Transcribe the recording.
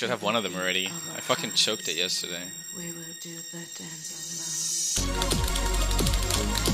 Should have one of them already. Oh I fucking choked it yesterday. We will do the dance alone.